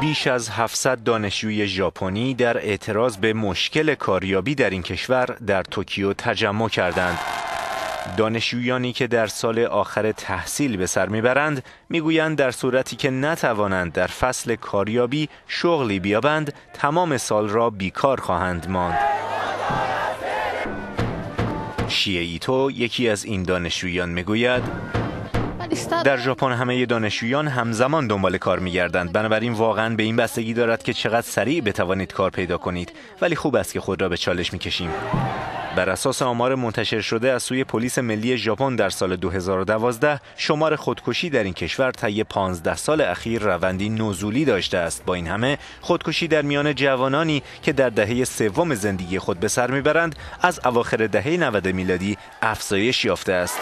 بیش از 700 دانشجوی ژاپنی در اعتراض به مشکل کاریابی در این کشور در توکیو تجمع کردند. دانشجویانی که در سال آخر تحصیل به سر می‌برند می‌گویند در صورتی که نتوانند در فصل کاریابی شغلی بیابند تمام سال را بیکار خواهند ماند. شیه ایتو یکی از این دانشجویان می‌گوید در ژاپن همه دانشجویان همزمان دنبال کار میگردند. بنابراین واقعا به این بستگی دارد که چقدر سریع بتوانید کار پیدا کنید. ولی خوب است که خود را به چالش می‌کشیم. بر اساس آمار منتشر شده از سوی پلیس ملی ژاپن در سال 2012 شمار خودکشی در این کشور طی 15 سال اخیر روندی نزولی داشته است. با این همه خودکشی در میان جوانانی که در دهه سوم زندگی خود به سر می‌برند از اواخر دهه 90 میلادی افزایش یافته است.